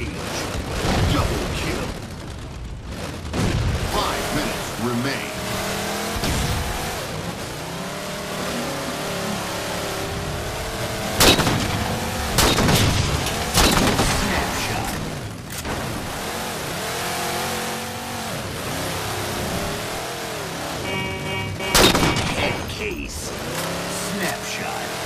engage. Double kill. Five minutes remain. Snapshot.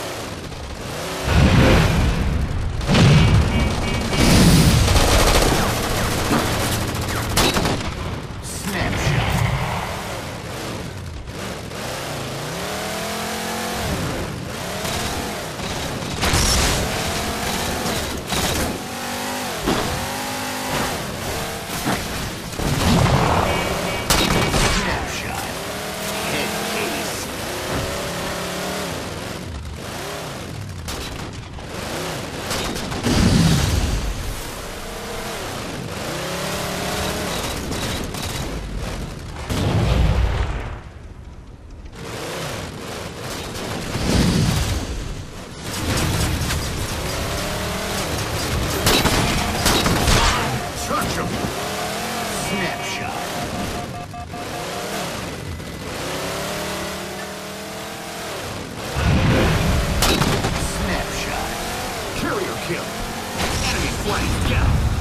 snapshot. Snapshot. Carrier kill. Enemy flying down.